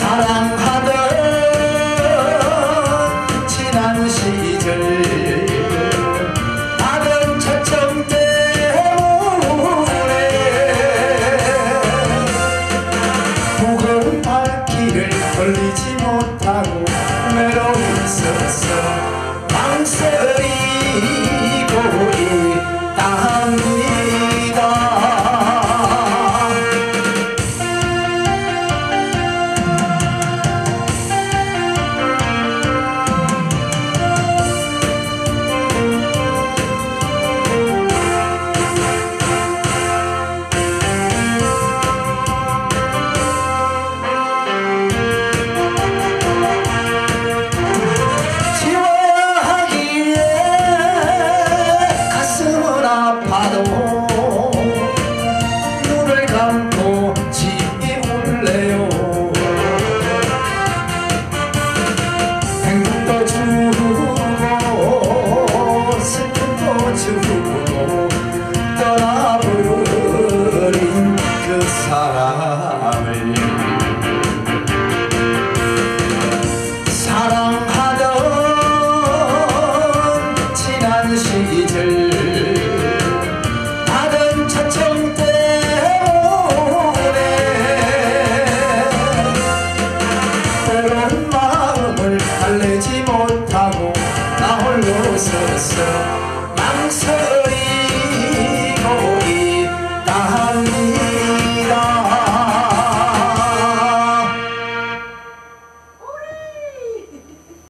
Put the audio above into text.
사랑 길을 걸리지 못하고 외로웠었어. 밤새 myself.